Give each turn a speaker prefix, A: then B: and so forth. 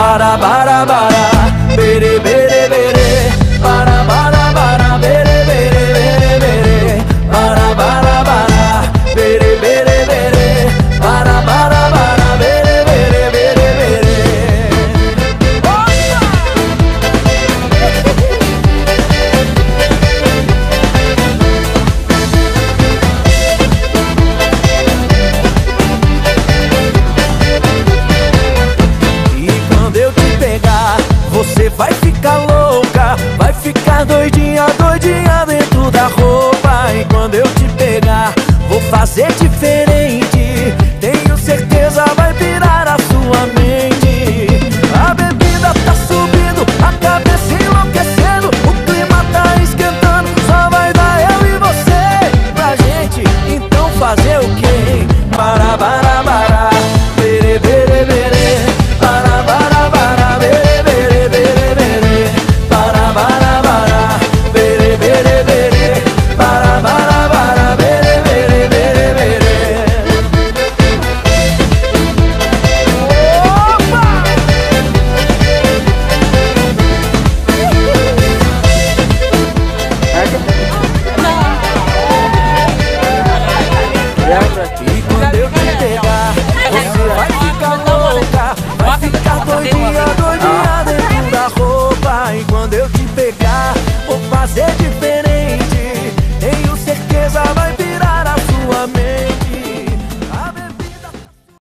A: Bada, bada, bada. Vai ficar doidinha, doidinha dentro da roupa. E quando eu te pegar, vou fazer diferente. Tenho certeza vou fazer diferente.